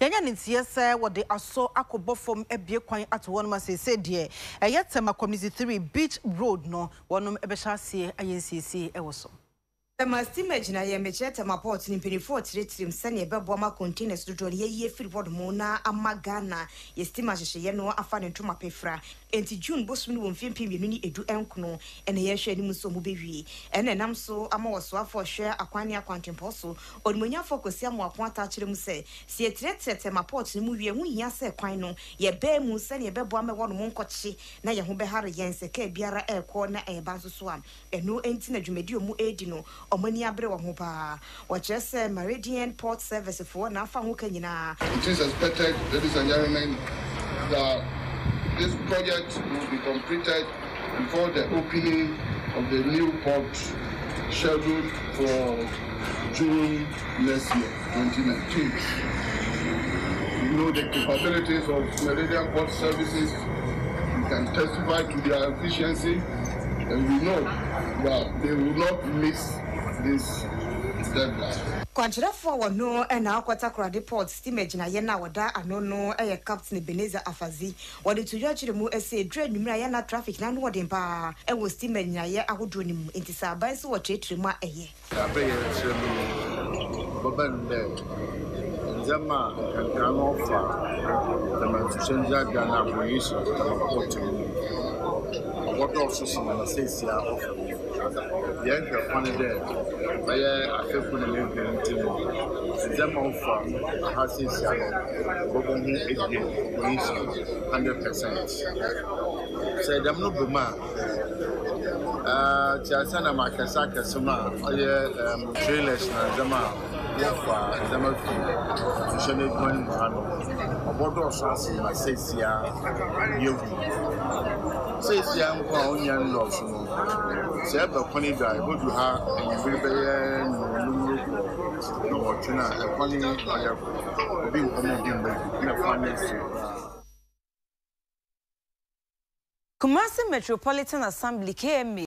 Yɛanya no nteɛ sɛ wɔde asɔ akɔbɔ fam abue kwan ato hɔ ma seesei deɛ ɛyɛ Tema Kwamisi Three Beach Road no wɔnom bɛhyɛ aseɛ ayɛ nsiesie wɔ so. Tema Steam agyinaeɛ mekyerɛ Tema Port no mpaninfoɔ rekyerɛkyerɛm sɛdeɛ ɛbɛboa ma containers dodoɔ no yɛyi afiri hɔ nom na ama Ghana yɛ steam ahyehyeeɛ no afa ne ntoma pefra Enti June bosom no wɔ mfe mpem mmienu ne edu nkono na yɛhwɛ anim nso ɔmo bewie. Ɛna ɛnam so ama wɔsoafo ɔhwɛ akwan ne akwantempɔn so onimuonyamfo Kwasi Amoako ata akyerɛ mu sɛ, sɛ yɛtrɛtrɛ Tema Port no mu wie a ɛho hia sɛ kwan no yɛ bɛɛ mu sɛnea ɛbɛboa ma ɛhɔ nom nkɔkye na yɛn ho bɛhare yɛn sɛ kaa biara ɛrekɔ na ɛreba nso so a. Ɛno nti na dwumadi a wɔredi no, wɔn ani abere wɔ ho paa. Wɔkyerɛ sɛ Meridian Port Servicefoɔ na afa ho ka nyinaa. It is expected Ladies and Gentlemen that this project will be completed before the opening of the new port scheduled for June. next year, twenty nineteen. Know the capabilities of Meridian Port Services, you can testify to their efficiency, and we know that they will not miss this deadline. Kwankyerɛfo a ɔno na ɔkɔ Takoradi Port steamer gyinaeɛ no a ɔda ano no yɛ Captain Ebenezer Afadzi. Ɔde to yɔkyerɛ mu sɛ ɛduru anwummere a yɛ a na traffic no ano ɔden paa wɔ steamer nnyinaeɛ ahodoɔ no mu, enti sɛ aban nso wɔ kyerɛkyerɛmu a ɛyɛ. Yɛabɛyɛ akyerɛ no yi, ɔbɛba no dɛ ndzɛmba a nkakrankra no ɔfa dɛm nsuhyɛndzi agua no abɔ Yesu ntamakorkɔto no mu no, ɔbɔdɔɔ so sen dza seseiara ɔfa no mu. Yɛhwɛ kwan dɛ bɛyɛ afe kor na n'ewiei ntsi no, ndzɛmba a ɔfa ha seseiara no bɔbɔ ho ebien, abɔ Yesu hundred percent. Sɛ dɛm no ba mu a, Tseaseanam akɛse akɛse no a ɔyɛ trailers na ndzɛmba a wɔfa ndzɛmba fi suhyɛn edwuma no mu ha no, ɔbɔdɔɔ sõ asen ma seseiara yehu. Seseiara mpo a onnya nndɔɔ sõ no, sɛ ebɛ kwan yi do a, ebodu ha ewimbir bɛyɛ nduonum rokɔ nduowɔtwe no a, kwan yi ɔyɛ kor, obi nnkɔma obi mmbɛdu, nna kwan yi efuw koraa. Kumasi Metropolitan Assembly, KMA,